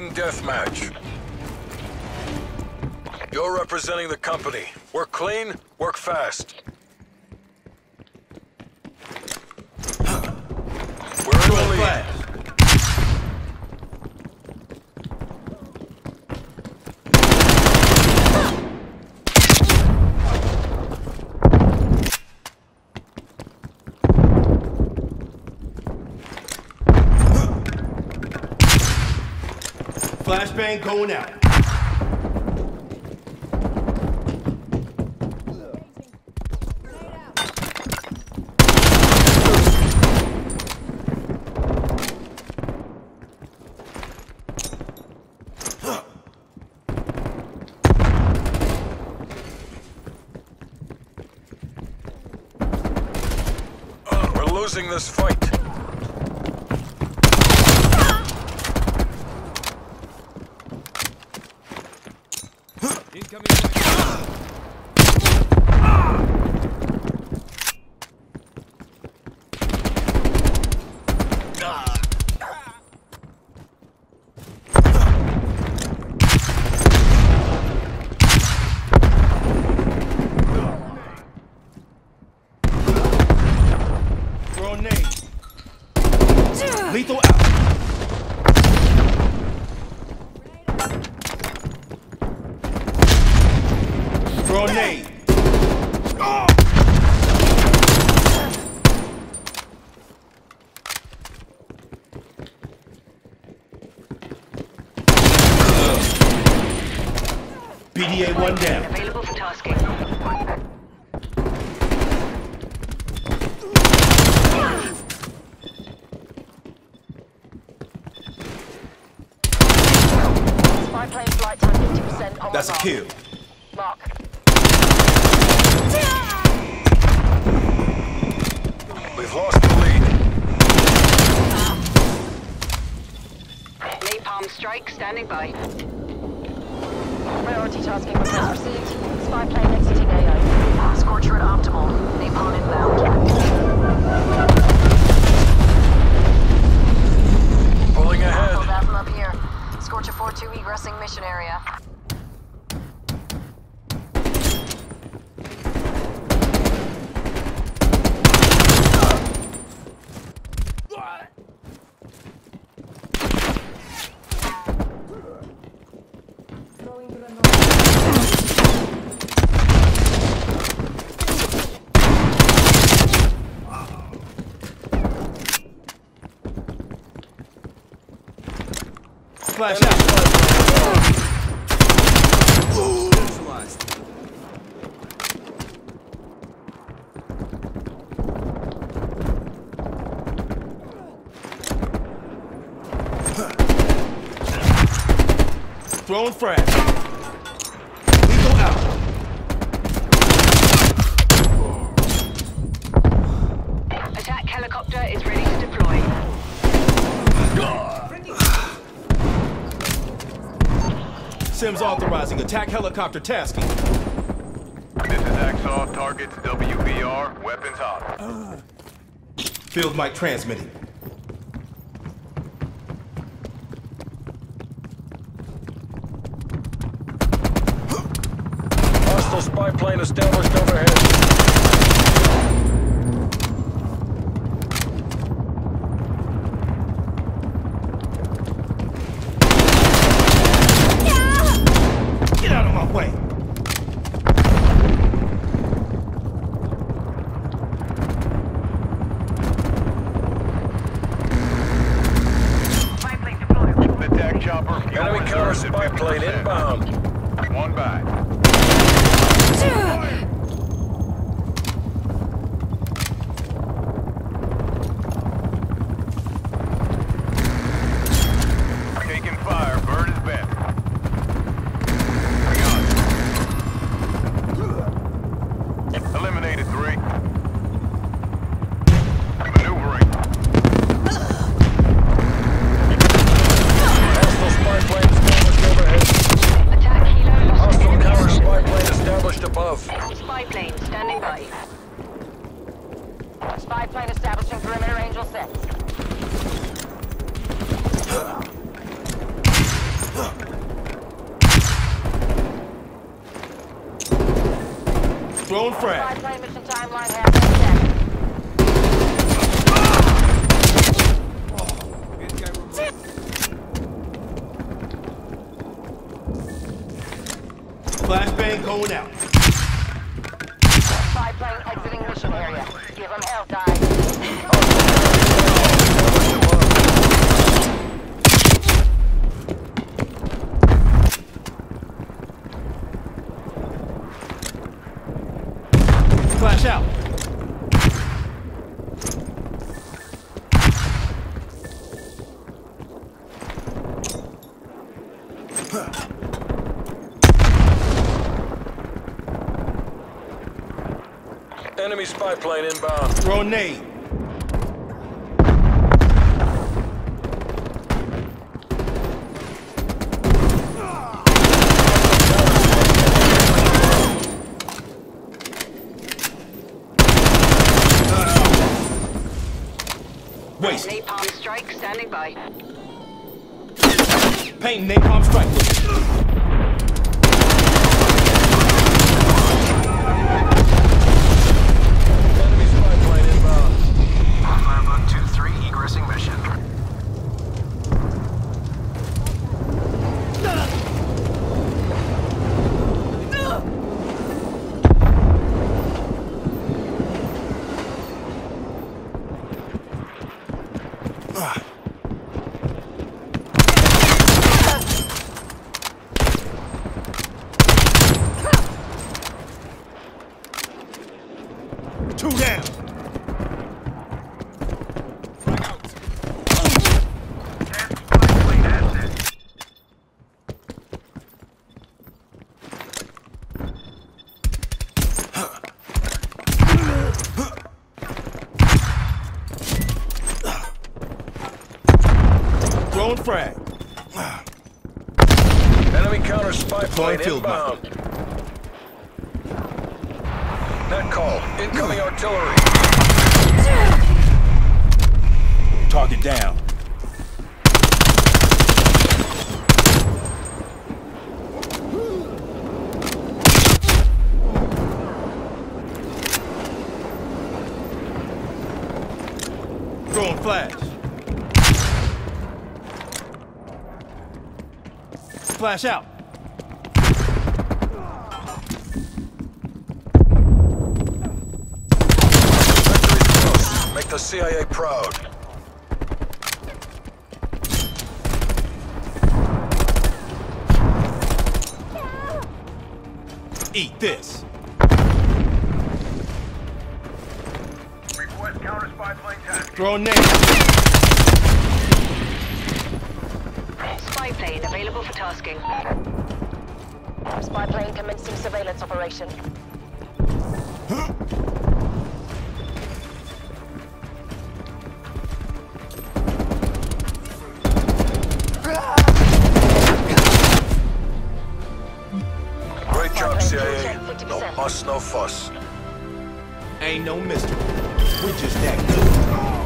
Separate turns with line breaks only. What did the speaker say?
Team Deathmatch. You're representing the company. Work clean, work fast. We're in the lead.
Flashbang going out.
We're losing this fight.
Grenade. Lethal out. Grenade. BDA one down.
Available for tasking.
Spy plane flight time 50% on
That's a kill.
Lost the lead.
Napalm strike standing by.
Priority tasking request received. Spy plane exiting AO. Scorcher at optimal. Napalm inbound.
Pulling
Hold
ahead.
that from up here. Scorcher 4-2 egressing mission area.
Flash out. Throwing frag.
Helicopter is ready
Sims authorizing attack helicopter tasking.
This is Axoff, targets WVR, weapons hot.
Field mic transmitting.
Hostile spy plane established overhead.
Get out my way.
Plane.
Attack chopper,
Enemy counter
at
spy plane inbound.
One back. Beyond.
Throwing frag.
Spy plane mission timeline has been set.
Flashbang going out.
Spy plane exiting mission area. Give them hell, guys.
Flash out.
Enemy spy plane inbound.
Throw Waste.
Napalm strike standing by.
Paint napalm strike. Frag.
Enemy counter spy plane inbound. Net call. Incoming hmm. artillery.
Target down. Throwing flash. Flash out.
Make the CIA proud.
Eat this.
Request counter spy plane task.
Throwing nade.
Spy plane available for tasking.
Spy plane commencing surveillance operation.
Great job,
Spy
CIA. No
50%.
muss, no fuss.
Ain't no mystery. We're just that good.